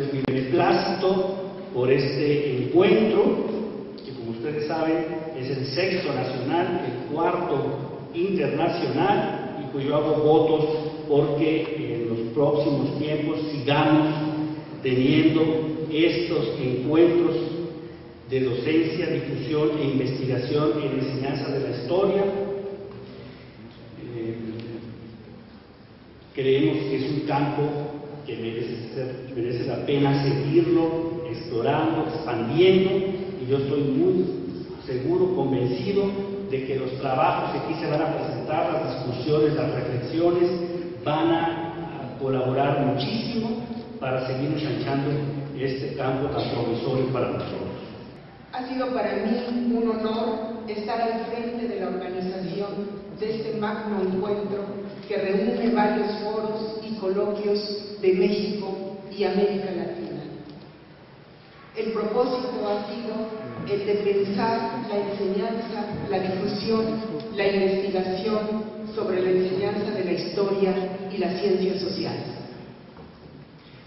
mi beneplácito por este encuentro, que como ustedes saben es el sexto nacional, el cuarto internacional, y pues yo hago votos porque en los próximos tiempos sigamos teniendo estos encuentros de docencia, difusión e investigación en enseñanza de la historia. Eh, creemos que es un campo que merece, merece la pena seguirlo explorando, expandiendo, y yo estoy muy seguro, convencido de que los trabajos que aquí se van a presentar, las discusiones, las reflexiones, van a colaborar muchísimo para seguir ensanchando este campo tan promisorio para nosotros. Ha sido para mí un honor estar al frente de la organización de este magno encuentro que reúne varios foros y coloquios de México y América Latina. El propósito ha sido el de pensar la enseñanza, la difusión, la investigación sobre la enseñanza de la historia y las ciencias sociales.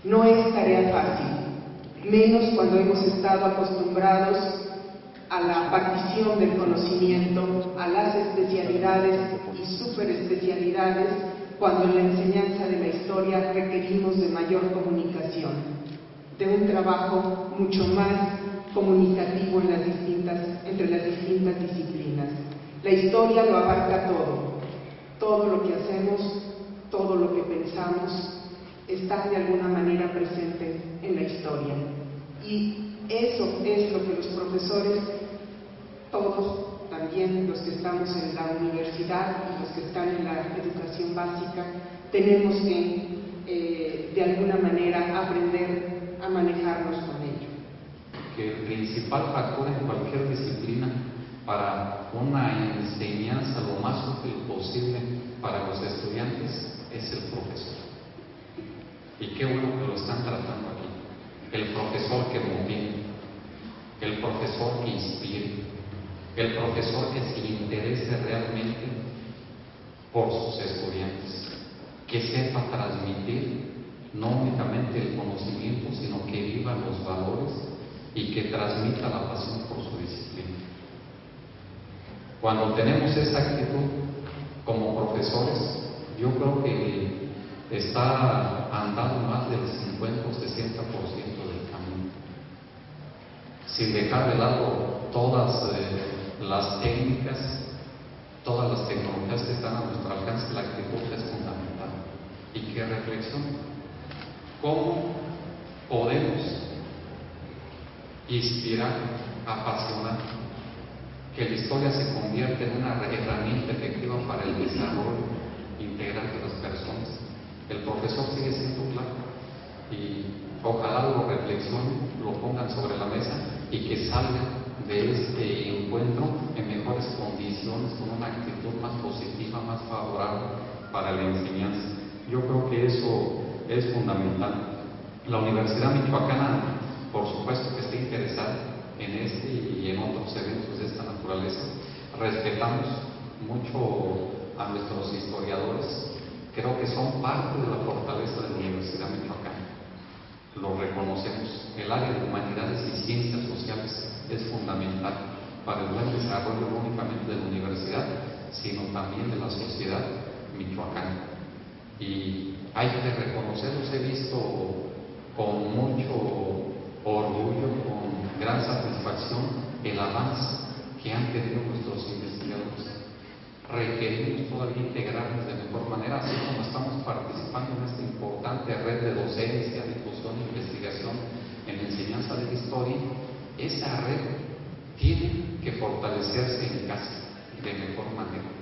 No es tarea fácil, menos cuando hemos estado acostumbrados a la partición del conocimiento, a las especialidades y superespecialidades, cuando en la enseñanza de la historia requerimos de mayor comunicación, de un trabajo mucho más comunicativo en las distintas, entre las distintas disciplinas. La historia lo abarca todo, todo lo que hacemos, todo lo que pensamos, está de alguna manera presente en la historia. Y eso es lo que los profesores, todos, también los que estamos en la universidad y los que están en la educación básica, tenemos que eh, de alguna manera aprender a manejarnos con ello. Que el principal factor en cualquier disciplina para una enseñanza lo más útil posible para los estudiantes es el profesor. Y qué bueno que lo están tratando aquí. El profesor que motive, el profesor que inspire, el profesor que se interese realmente por sus estudiantes, que sepa transmitir no únicamente el conocimiento, sino que viva los valores y que transmita la pasión por su disciplina. Cuando tenemos esa actitud como profesores, yo creo que está andando más del 50 o 60% del camino, sin dejar de lado todas eh, las técnicas, todas las tecnologías que están a nuestro alcance, la actitud es fundamental. Y qué reflexión, cómo podemos inspirar, apasionar, que la historia se convierta en una herramienta efectiva para el desarrollo integral de las personas. El profesor sigue siendo claro y ojalá lo reflexionen, lo pongan sobre la mesa y que salgan de este en mejores condiciones, con una actitud más positiva, más favorable para la enseñanza. Yo creo que eso es fundamental. La Universidad Michoacana, por supuesto que está interesada en este y en otros eventos de esta naturaleza. Respetamos mucho a nuestros historiadores, creo que son parte de la fortaleza de la Universidad Michoacana. Lo reconocemos. El área de humanidades y ciencias sociales es fundamental para el buen desarrollo no únicamente de la universidad, sino también de la sociedad michoacana. Y hay que reconocerlos, he visto con mucho orgullo, con gran satisfacción, el avance que han tenido nuestros investigadores. Requerimos todavía integrarnos de mejor manera, así como estamos participando en esta importante red de docencia, difusión e investigación en enseñanza de la historia, esa red tiene que fortalecerse en casa de mejor manera.